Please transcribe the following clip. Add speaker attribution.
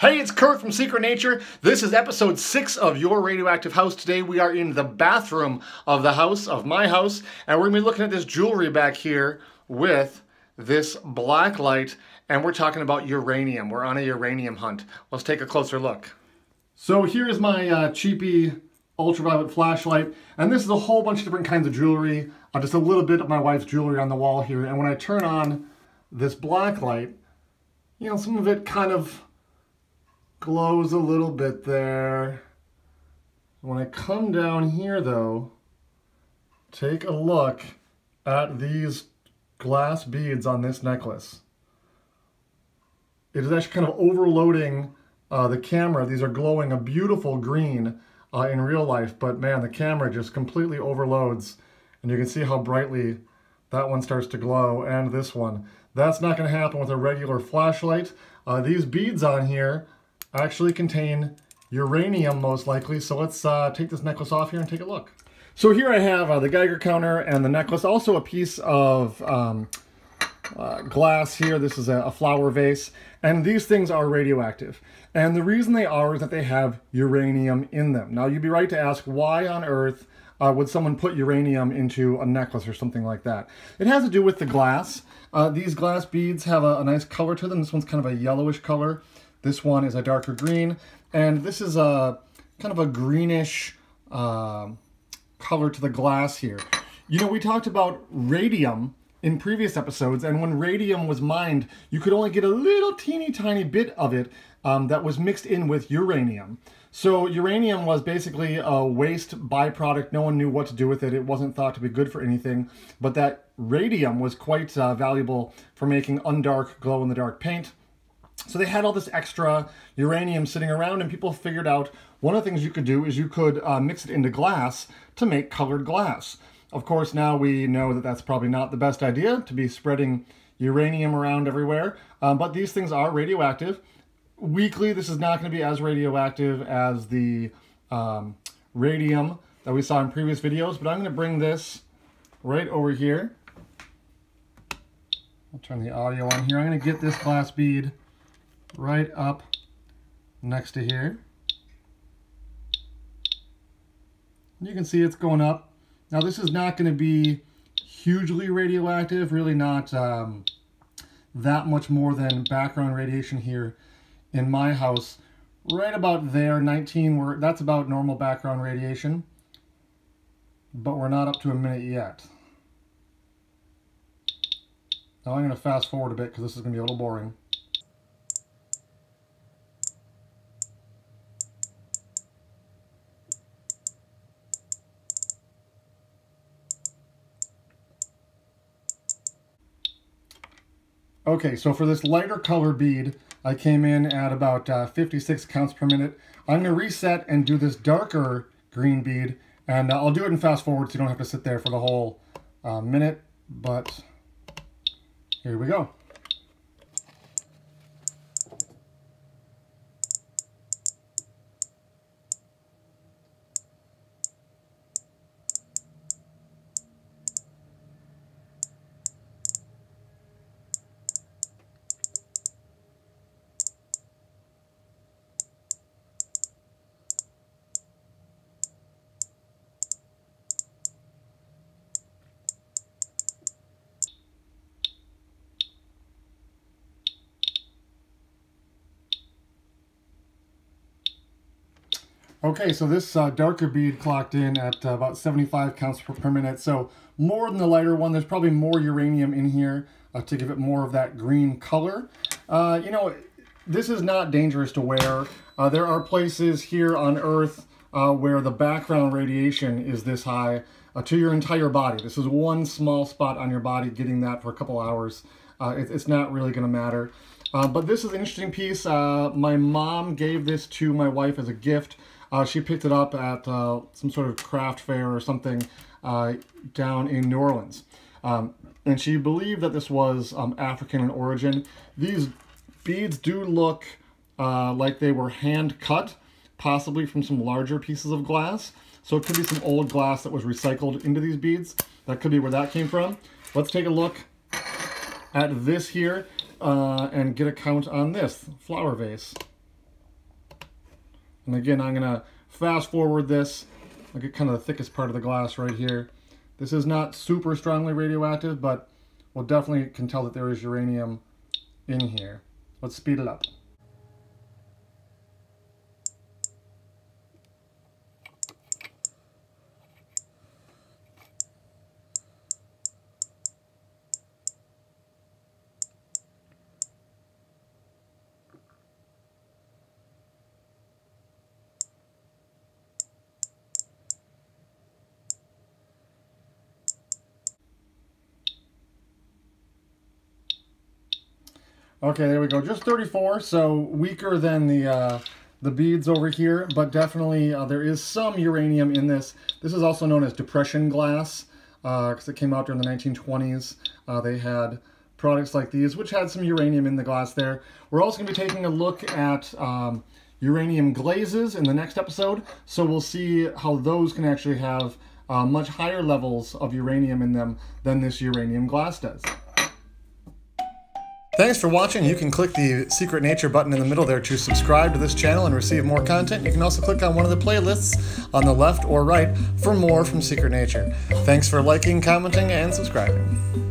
Speaker 1: Hey, it's Kirk from Secret Nature. This is episode six of Your Radioactive House. Today we are in the bathroom of the house, of my house, and we're gonna be looking at this jewelry back here with this black light, and we're talking about uranium. We're on a uranium hunt. Let's take a closer look. So here is my uh, cheapy ultraviolet flashlight, and this is a whole bunch of different kinds of jewelry. Uh, just a little bit of my wife's jewelry on the wall here, and when I turn on this black light, you know, some of it kind of glows a little bit there. When I come down here though, take a look at these glass beads on this necklace. It is actually kind of overloading uh, the camera. These are glowing a beautiful green uh, in real life, but man, the camera just completely overloads. And you can see how brightly that one starts to glow, and this one. That's not going to happen with a regular flashlight. Uh, these beads on here actually contain uranium most likely. So let's uh, take this necklace off here and take a look. So here I have uh, the Geiger counter and the necklace, also a piece of um, uh, glass here. This is a, a, flower vase. And these things are radioactive. And the reason they are is that they have uranium in them. Now you'd be right to ask why on earth uh, would someone put uranium into a necklace or something like that? It has to do with the glass. Uh, these glass beads have a, a nice color to them. This one's kind of a yellowish color. This one is a darker green, and this is a kind of a greenish uh, color to the glass here. You know, we talked about radium in previous episodes, and when radium was mined, you could only get a little teeny tiny bit of it um, that was mixed in with uranium. So uranium was basically a waste byproduct. No one knew what to do with it. It wasn't thought to be good for anything, but that radium was quite uh, valuable for making undark glow-in-the-dark paint. So they had all this extra uranium sitting around and people figured out one of the things you could do is you could uh, mix it into glass to make colored glass. Of course, now we know that that's probably not the best idea to be spreading uranium around everywhere, um, but these things are radioactive. Weakly, this is not going to be as radioactive as the um, radium that we saw in previous videos, but I'm going to bring this right over here. I'll turn the audio on here. I'm going to get this glass bead right up next to here. You can see it's going up. Now this is not going to be hugely radioactive, really not um, that much more than background radiation here in my house. Right about there, 19, we're, that's about normal background radiation, but we're not up to a minute yet. Now I'm going to fast forward a bit because this is going to be a little boring. Okay, so for this lighter color bead, I came in at about uh, 56 counts per minute. I'm to reset and do this darker green bead, and uh, I'll do it in fast forward so you don't have to sit there for the whole uh, minute, but here we go. Okay, so this uh, darker bead clocked in at uh, about 75 counts per, minute. So more than the lighter one. There's probably more uranium in here uh, to give it more of that green color. Uh, you know, this is not dangerous to wear. Uh, there are places here on Earth uh, where the background radiation is this high to your entire body. This is one small spot on your body. Getting that for a couple hours, it, it's not really going to matter. but this is an interesting piece. my mom gave this to my wife as a gift. Uh, she picked it up at uh, some sort of craft fair or something uh, down in New Orleans. Um, and she believed that this was um, African in origin. These beads do look uh, like they were hand cut, possibly from some larger pieces of glass. So it could be some old glass that was recycled into these beads. That could be where that came from. Let's take a look at this here uh, and get a count on this flower vase. And again, I'm to fast forward this. I'll get kind of the thickest part of the glass right here. This is not super strongly radioactive, but we'll definitely can tell that there is uranium in here. Let's speed it up. Okay, there we go. Just 34, so weaker than the uh, the beads over here, but definitely uh, there is some uranium in this. This is also known as depression glass because uh, it came out during the 1920s. Uh, they had products like these, which had some uranium in the glass there. We're also going to be taking a look at um, uranium glazes in the next episode, so we'll see how those can actually have uh, much higher levels of uranium in them than this uranium glass does. Thanks for watching. You can click the Secret Nature button in the middle there to subscribe to this channel and receive more content. You can also click on one of the playlists on the left or right for more from Secret Nature. Thanks for liking, commenting, and subscribing.